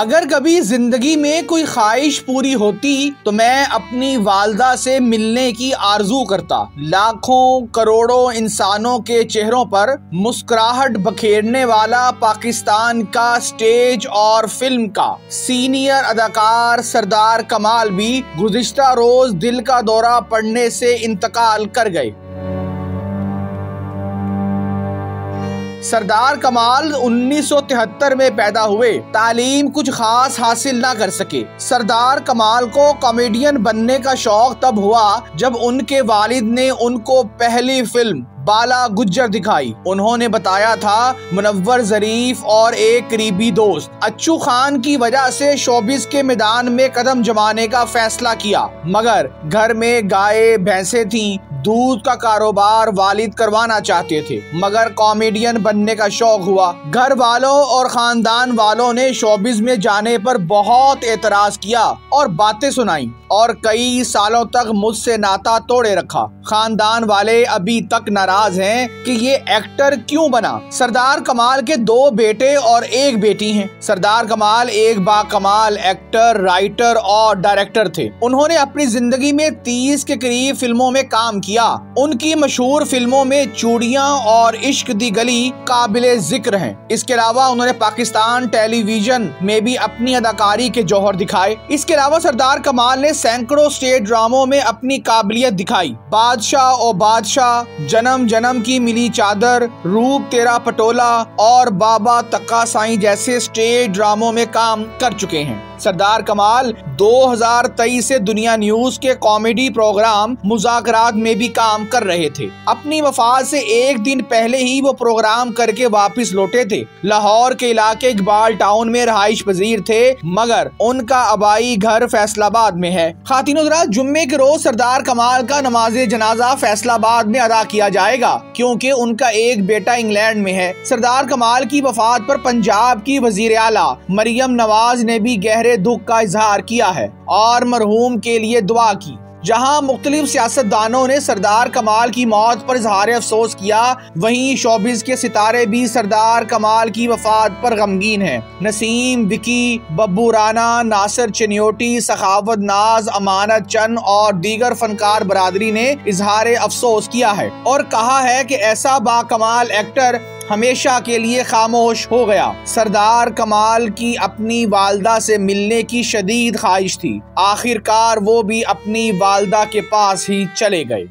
अगर कभी ज़िंदगी में कोई ख्वाहिश पूरी होती तो मैं अपनी वालदा से मिलने की आरज़ू करता। लाखों, करोड़ों इंसानों के चेहरों पर मुस्कुराहट बखेरने वाला पाकिस्तान का स्टेज और फ़िल्म का सीनियर अदाकार सरदार कमाल भी गुजश्ता रोज दिल का दौरा पड़ने से इंतकाल कर गए। सरदार कमाल 1973 में पैदा हुए। तालीम कुछ खास हासिल ना कर सके। सरदार कमाल को कॉमेडियन बनने का शौक तब हुआ जब उनके वालिद ने उनको पहली फ़िल्म, बाला गुज्जर दिखाई। उन्होंने बताया था, मुनव्वर जरीफ और एक करीबी दोस्त। अच्छू खान की वजह से शोबिस के मैदान में कदम जमाने का फैसला किया। मगर घर में गाय, भैंसे थीं दूध का कारोबार वालिद करवाना चाहते थे, मगर कॉमेडियन बनने का शौक हुआ। घर वालों और खानदान वालों ने शोबिज में जाने पर बहुत एतराज़ किया और बातें सुनाई और कई सालों तक मुझसे नाता तोड़े रखा। खानदान वाले अभी तक नाराज़ हैं कि ये एक्टर क्यों बना। सरदार कमाल के दो बेटे और एक बेटी हैं। सरदार कमाल एक बाकमाल एक्टर, राइटर और डायरेक्टर थे। उन्होंने अपनी ज़िंदगी में तीस के करीब फ़िल्मों में काम किया। उनकी मशहूर फ़िल्मों में चूड़िया और इश्क दी गली काबिल ज़िक्र हैं। इसके अलावा उन्होंने पाकिस्तान टेलीविज़न में भी अपनी अदाकारी के जौहर दिखाए। इसके अलावा सरदार कमाल ने सैकड़ों स्टेट ड्रामों में अपनी काबिलियत दिखाई। बादशाह और बादशाह, जन्म जन्म की मिली चादर, रूप तेरा पटोला और बाबा तक्का साई जैसे स्टेट ड्रामों में काम कर चुके हैं। सरदार कमाल 2023 से दुनिया न्यूज़ के कॉमेडी प्रोग्राम मुजाकरात में भी काम कर रहे थे। अपनी वफात से एक दिन पहले ही वो प्रोग्राम करके वापस लौटे थे। लाहौर के इलाके इकबाल टाउन में रहाइश पजीर थे, मगर उनका आबाई घर फैसलाबाद में है। खातिन जुम्मे के रोज सरदार कमाल का नमाज़ जनाजा फैसलाबाद में अदा किया जाएगा, क्योंकि उनका एक बेटा इंग्लैंड में है। सरदार कमाल की वफात पर पंजाब की वज़ीर आला मरियम नवाज़ ने भी गहरे दुख का इजहार किया है और मरहूम के लिए दुआ की। जहाँ मुख्तलिफ़ सियासतदानों ने सरदार कमाल की मौत पर इजहार अफसोस किया, वहीं शोबिस के सितारे भी सरदार कमाल की वफात पर गमगीन हैं। नसीम, विकी, बब्बू राना नासिर चनियोटी, सखावत नाज, अमानत चंद और दीगर फनकार बरादरी ने इजहार अफसोस किया है और कहा है कि ऐसा बाकमाल एक्टर हमेशा के लिए खामोश हो गया। सरदार कमाल की अपनी वालदा से मिलने की शदीद ख्वाहिश थी। आखिरकार वो भी अपनी वालदा के पास ही चले गए।